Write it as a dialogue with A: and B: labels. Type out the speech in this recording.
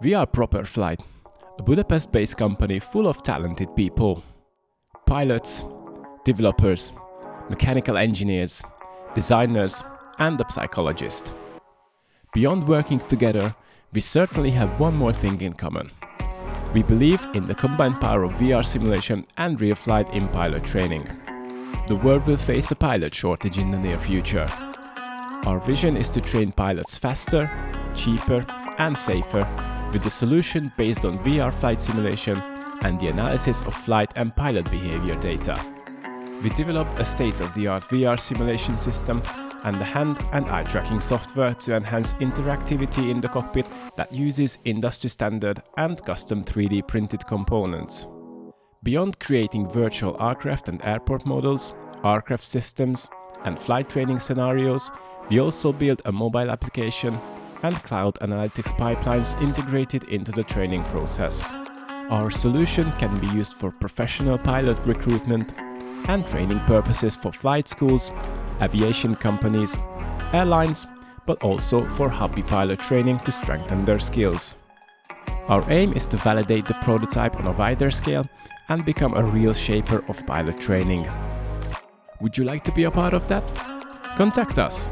A: We are Propair Flight, a Budapest based company full of talented people pilots, developers, mechanical engineers, designers, and a psychologist. Beyond working together, we certainly have one more thing in common. We believe in the combined power of VR simulation and real flight in pilot training. The world will face a pilot shortage in the near future. Our vision is to train pilots faster, cheaper, and safer with a solution based on VR flight simulation and the analysis of flight and pilot behavior data. We developed a state-of-the-art VR simulation system and the hand and eye tracking software to enhance interactivity in the cockpit that uses industry standard and custom 3D printed components. Beyond creating virtual aircraft and airport models, aircraft systems, and flight training scenarios, we also built a mobile application and cloud analytics pipelines integrated into the training process. Our solution can be used for professional pilot recruitment and training purposes for flight schools, aviation companies, airlines, but also for hobby pilot training to strengthen their skills. Our aim is to validate the prototype on a wider scale and become a real shaper of pilot training. Would you like to be a part of that? Contact us!